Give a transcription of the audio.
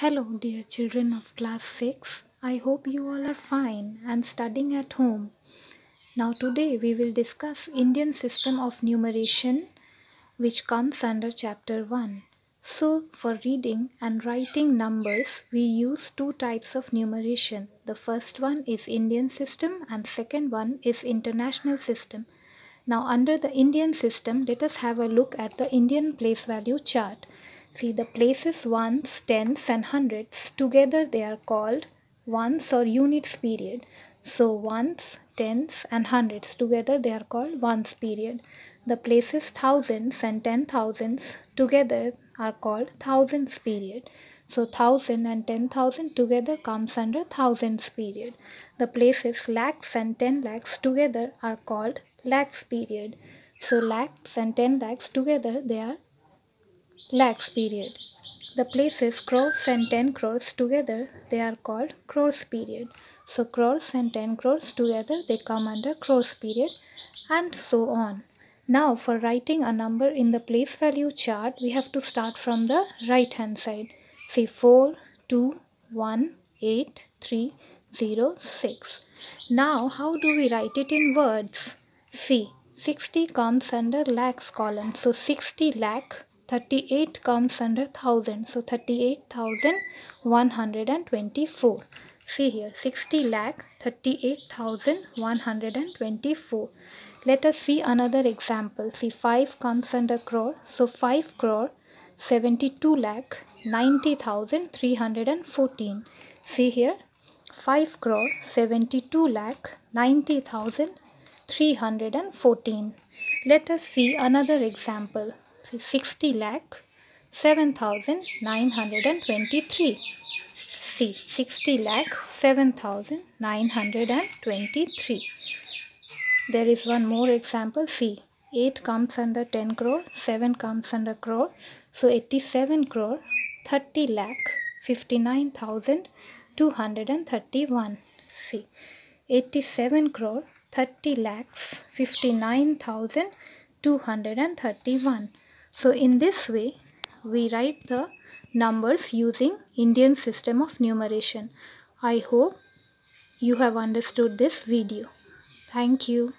Hello, dear children of class 6. I hope you all are fine and studying at home. Now, today we will discuss Indian system of numeration, which comes under chapter 1. So, for reading and writing numbers, we use two types of numeration. The first one is Indian system, and second one is international system. Now, under the Indian system, let us have a look at the Indian place value chart. See the places ones, tens and hundreds. Together they are called ones or units period. So ones, tens and hundreds. Together they are called ones period. The places thousands and ten thousands. Together are called thousands period. So thousand and ten thousand together comes under thousands period. The places lakhs and ten lakhs together are called lakhs period. So lakhs and ten lakhs together they are lakhs period. The places crores and 10 crores together they are called crores period. So crores and 10 crores together they come under crores period and so on. Now for writing a number in the place value chart we have to start from the right hand side. See 4, 2, 1, 8, 3, 0, 6. Now how do we write it in words? See 60 comes under lakhs column. So 60 lakh 38 comes under 1000 so 38124 see here 60 lakh 38124 let us see another example. See 5 comes under crore. So 5 crore 72 lakh 90314 see here 5 crore 72 lakh 90314 let us see another example 60 lakh 7923 see 60 lakh 7923 there is one more example. See 8 comes under 10 crore 7 comes under crore. So 87 crore 30 lakh 59231 see 87 crore 30 lakhs 59231 so in this way, we write the numbers using Indian system of numeration. I hope you have understood this video. Thank you.